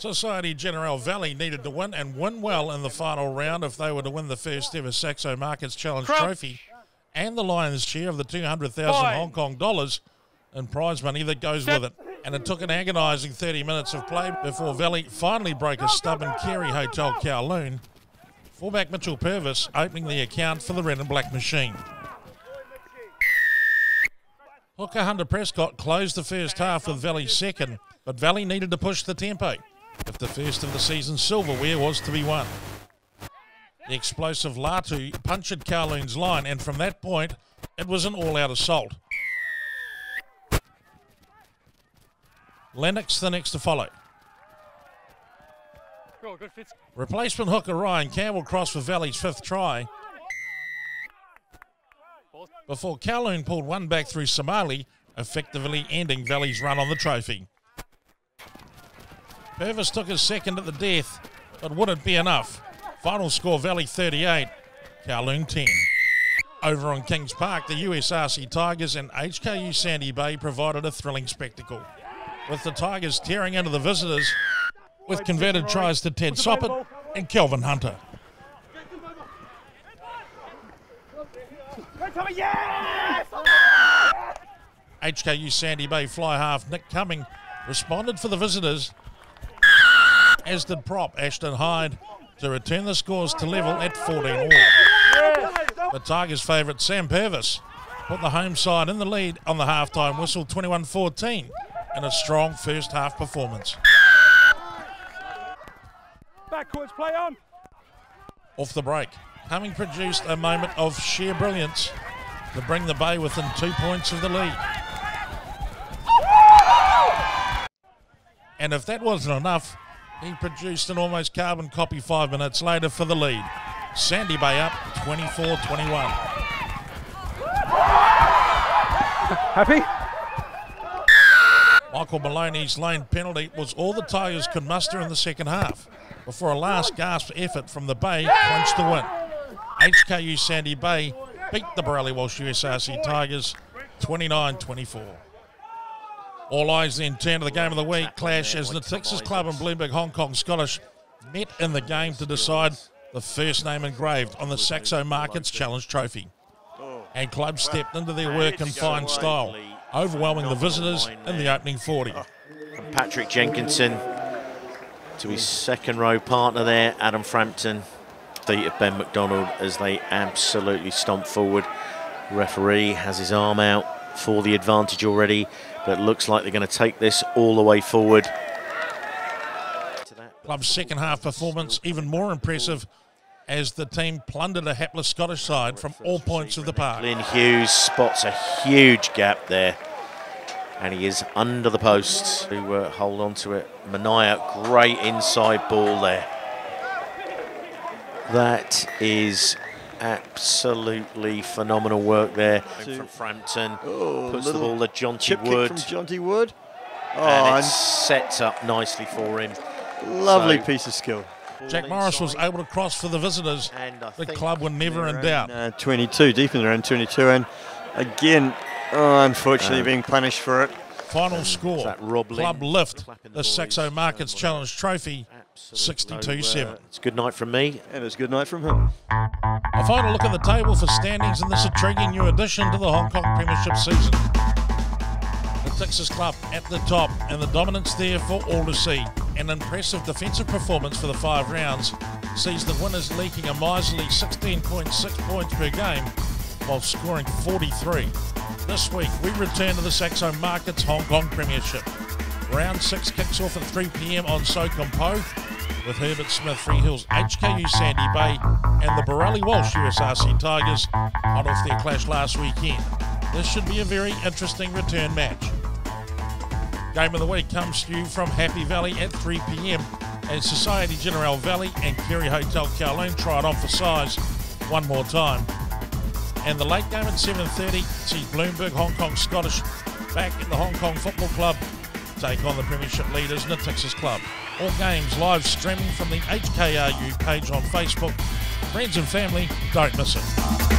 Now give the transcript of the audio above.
Societe Generale Valley needed to win and win well in the final round if they were to win the first ever Saxo Markets Challenge trophy and the Lions' share of the 200,000 Hong Kong dollars in prize money that goes with it. And it took an agonising 30 minutes of play before Valley finally broke a stubborn Kerry Hotel Kowloon. Fullback Mitchell Purvis opening the account for the red and black machine. Hooker Hunter Prescott closed the first half with Valley's second, but Valley needed to push the tempo if the first of the season silverware was to be won. The explosive Latu punctured Kowloon's line, and from that point, it was an all out assault. Lennox the next to follow. Replacement hooker Ryan Campbell crossed for Valley's fifth try. Before Kowloon pulled one back through Somali, effectively ending Valley's run on the trophy. Purvis took his second at the death, but would it be enough? Final score Valley 38, Kowloon 10. Over on Kings Park, the USRC Tigers and HKU Sandy Bay provided a thrilling spectacle. With the Tigers tearing into the visitors with converted tries to Ted Soppert and Kelvin Hunter. HKU Sandy Bay fly half Nick Cumming responded for the visitors, as did prop Ashton Hyde, to return the scores to level at 14 all. The Tigers' favourite Sam Purvis put the home side in the lead on the halftime whistle 21 14 in a strong first half performance. Backwards, play on. Off the break, Cumming produced a moment of sheer brilliance to bring the Bay within two points of the lead. And if that wasn't enough, he produced an almost carbon copy five minutes later for the lead. Sandy Bay up 24 21. Happy? Michael Maloney's lane penalty was all the Tigers could muster in the second half before a last gasp effort from the Bay clinched the win. HKU Sandy Bay beat the Borrelli Walsh USRC Tigers 29 24. All eyes then turn to the game of the week. Clash as Natixis Club and Bloomberg Hong Kong Scottish. Met in the game to decide the first name engraved on the Saxo Markets Challenge Trophy. And clubs stepped into their work in fine style, overwhelming the visitors in the opening 40. Patrick Jenkinson to his second row partner there, Adam Frampton, defeated Ben McDonald as they absolutely stomp forward. Referee has his arm out for the advantage already, but it looks like they're going to take this all the way forward. Club's second half performance even more impressive as the team plundered a hapless Scottish side from all points of the park. Lynn Hughes spots a huge gap there. And he is under the posts to uh, hold on to it. Mania, great inside ball there. That is absolutely phenomenal work there from Frampton. Oh, Puts the ball to Jonty Chip kick Wood. from Jonty Wood. Oh, and it and sets up nicely for him. lovely So- piece of skill. Jack Morris was able to cross for the visitors. And I The think club were never in doubt. Uh, 22, deep in their own 22. And again, oh, unfortunately Um, being punished for it. Final score that Rob Club lift the the Saxo. Markets Challenge Trophy absolute 62 7. no, uh, It's good night from me. And it's a good night from him. A final look at the table for standings in this intriguing new addition to the Hong Kong Premiership season. Natixis Club at the top, and the dominance there for all to see. An impressive defensive performance for the five rounds sees the winners leaking a miserly 16.6 points per game while scoring 43. This week, we return to the Saxo Markets Hong Kong Premiership. Round six kicks off at 3 pm on So Kon Po with Herbert Smith Freehills HKU Sandy Bay and the Borrelli Walsh USRC Tigers on off their clash last weekend. This should be a very interesting return match. Game of the week comes to you from Happy Valley at 3 pm as Societe Generale Valley and Kerry Hotel Kowloon try it on for size one more time. And the late game at 7.30 sees Bloomberg Hong Kong Scottish back at the Hong Kong Football Club take on the Premiership leaders Natixis Club. All games live streaming from the HKRU page on Facebook. Friends and family, don't miss it.